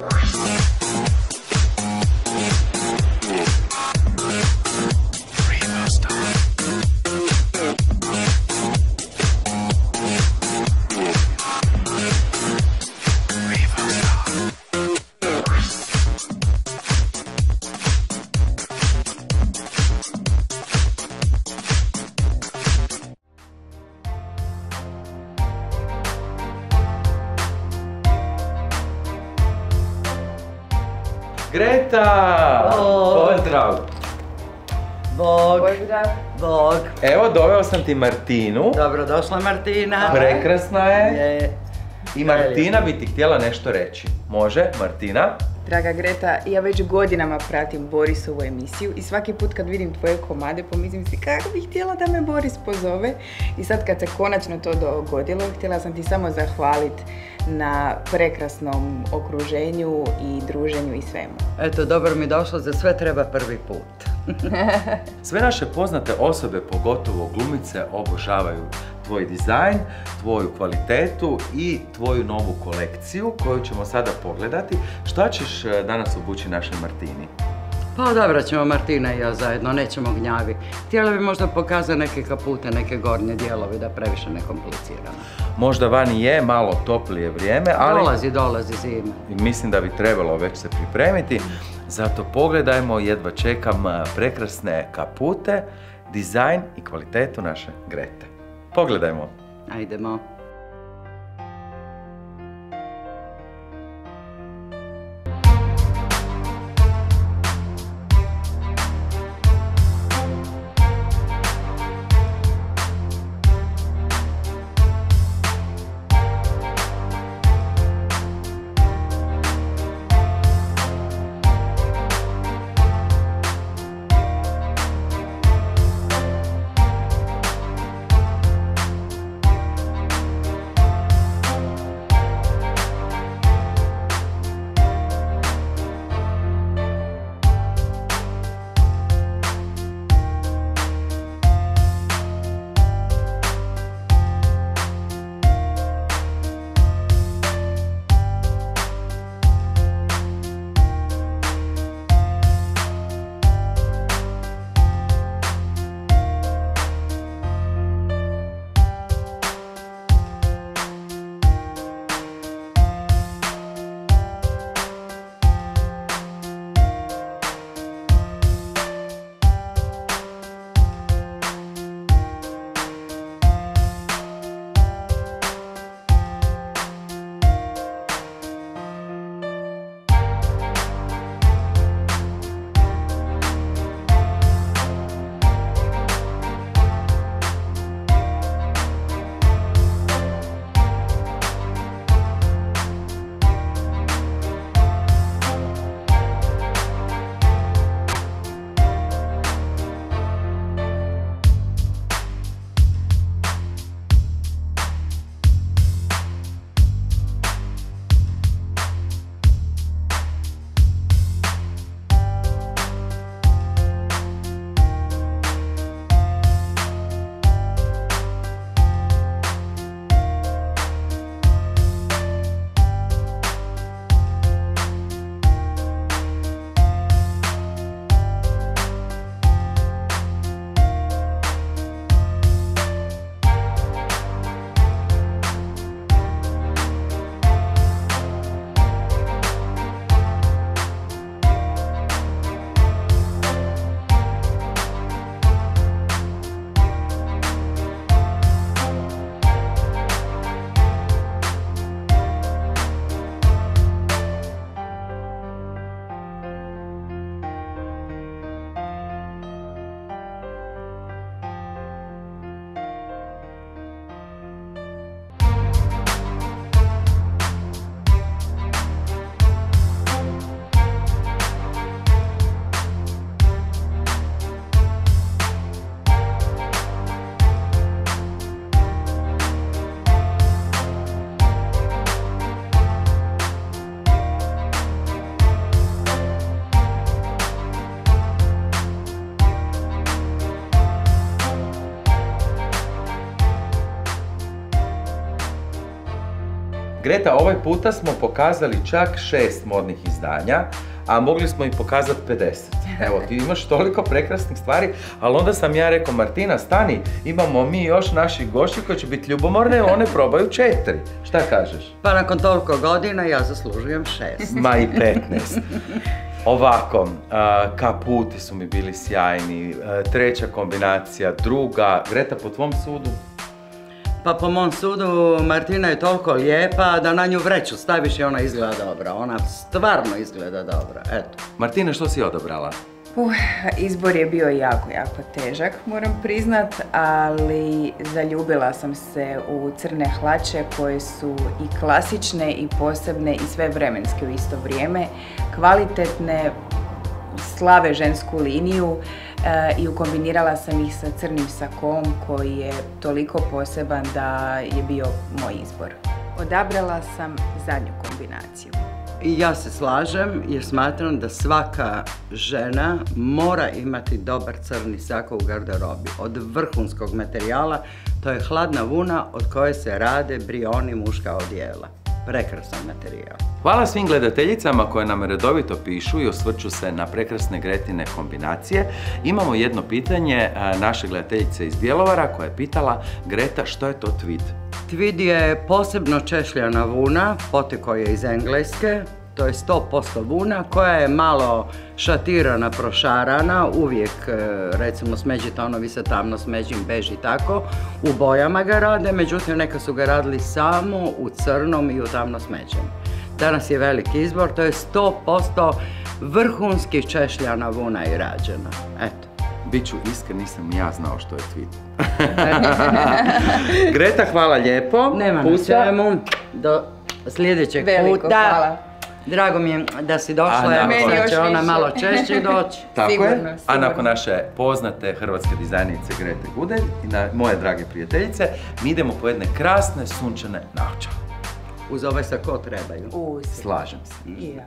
Bye. Greta! O. Pozdrav! Bog, Pozdrav. Bog. Evo, doveo sam ti Martinu. Dobrodošla Martina. Prekrasna je. Je. I Martina bi ti htjela nešto reći. Može, Martina? Draga Greta, ja već godinama pratim Borisovu emisiju i svaki put kad vidim tvoje komade pomislim si kako bih htjela da me Boris pozove i sad kad se konačno to dogodilo, htjela sam ti samo zahvaliti na prekrasnom okruženju i druženju i svemu. Eto, dobro mi došlo, za sve treba prvi put. Sve naše poznate osobe, pogotovo glumice, obožavaju tvoj dizajn, tvoju kvalitetu i tvoju novu kolekciju koju ćemo sada pogledati. Šta ćeš e, danas obući našoj Martini? Pa dobro ćemo Martina i ja zajedno, nećemo gnjavi. Htjela bi možda pokazati neke kapute, neke gornje dijelovi da previše ne kompliciramo. Možda vani je malo toplije vrijeme, ali Dolazi, dolazi zima. mislim da bi trebalo već se pripremiti. Zato pogledajmo, jedva čekam prekrasne kapute, dizajn i kvalitetu naše Grete. Pogledajmo. Ajdemo. Greta, ovaj puta smo pokazali čak šest modnih izdanja, a mogli smo i pokazati 50. Evo, ti imaš toliko prekrasnih stvari, ali onda sam ja rekao, Martina, stani, imamo mi još naših gošći koji će biti ljubomorne, one probaju četiri. Šta kažeš? Pa nakon toliko godina ja zaslužujem šest. Ma i 15. Ovako, kaputi su mi bili sjajni, treća kombinacija, druga, Greta po tvom sudu? Pa po mom sudu Martina je toliko lijepa da na nju vreću staviš i ona izgleda dobro. Ona stvarno izgleda dobro, eto. Martina, što si odabrala? Uh, izbor je bio jako, jako težak, moram priznat, ali zaljubila sam se u crne hlače koje su i klasične i posebne i sve vremenske u isto vrijeme, kvalitetne, slave žensku liniju i ukombinirala sam ih sa crnim sakom koji je toliko poseban da je bio moj izbor. Odabrala sam zadnju kombinaciju. Ja se slažem jer smatram da svaka žena mora imati dobar crni sako u garderobi. Od vrhunskog materijala, to je hladna vuna od koje se rade brioni muška odijela. Prekrasan materijal. Hvala svim gledateljicama koje nam redovito pišu i osvrću se na prekrasne Gretine kombinacije. Imamo jedno pitanje a, naše gledateljice iz Bjelovara koja je pitala Greta što je to tweed? Tweed je posebno češljana vuna, potekao je iz Engleske, to je 100% vuna koja je malo šatirana, prošarana, uvijek e, recimo smeđi tonovi sa tamno smeđim, bež i tako, u bojama ga rade, međutim neka su ga radili samo u crnom i u tamno smeđem. Danas je veliki izbor, to je 100% vrhunski češljana vuna i rađena. Eto. Biću iskren, nisam ni ja znao što je tweed. Greta, hvala lijepo. Nema na do sljedećeg Veliko puta. hvala. Drago mi je da si došla, ja nakon- mislim da Meni će još ona više. malo češće doći. Tako Sigurno, je. A nakon naše poznate hrvatske dizajnice Grete Gudelj i na moje drage prijateljice, mi idemo po jedne krasne sunčane naočale. Uz ovaj sako trebaju. U, Slažem se. i ja.